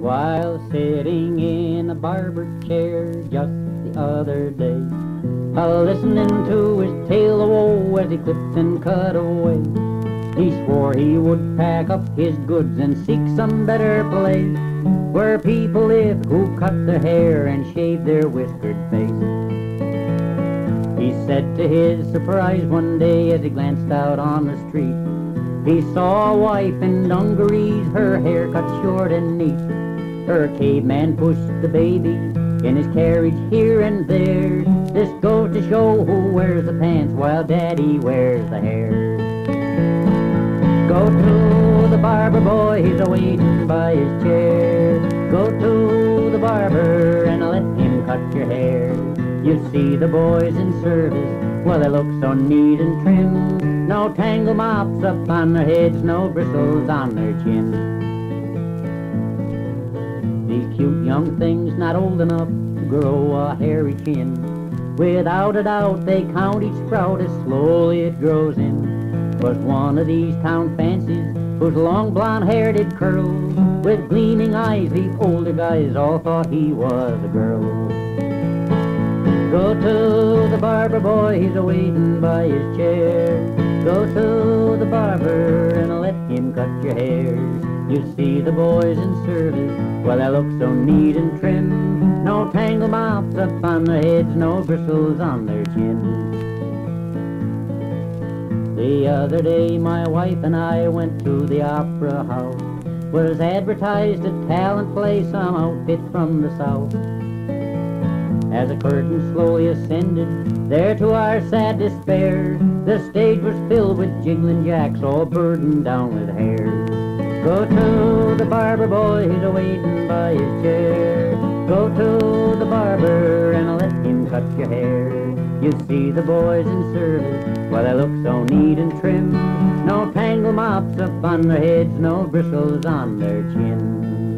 While sitting in a barber chair just the other day, a listening to his tale of woe as he clipped and cut away. He swore he would pack up his goods and seek some better place where people live who cut their hair and shave their whiskered face. He said to his surprise one day as he glanced out on the street, he saw a wife in dungarees, her hair cut short and neat. Her caveman pushed the baby in his carriage here and there. This goes to show who wears the pants while daddy wears the hair. Go to the barber boy, he's a waiting by his chair. Go to the barber and let him cut your hair. You see the boys in service, well they look so neat and trim. No tangle mops up on their heads, no bristles on their chin. These cute young things not old enough to grow a hairy chin. Without a doubt they count each sprout as slowly it grows in. But one of these town fancies whose long blonde hair did curl with gleaming eyes, the older guys all thought he was a girl. Go to the barber boy, he's a waiting by his chair. Go to the barber and let him cut your hair. You see the boys in service, well they look so neat and trim. No tangle mops up on their heads, no bristles on their chin. The other day my wife and I went to the opera house. Was advertised a talent play, some outfit from the south. As the curtain slowly ascended, there to our sad despair, the stage was filled with jiggling jacks all burdened down with hair. Go to the barber boy, he's a-waiting by his chair. Go to the barber and let him cut your hair. You see the boys in service, well they look so neat and trim. No tangle mops up on their heads, no bristles on their chin.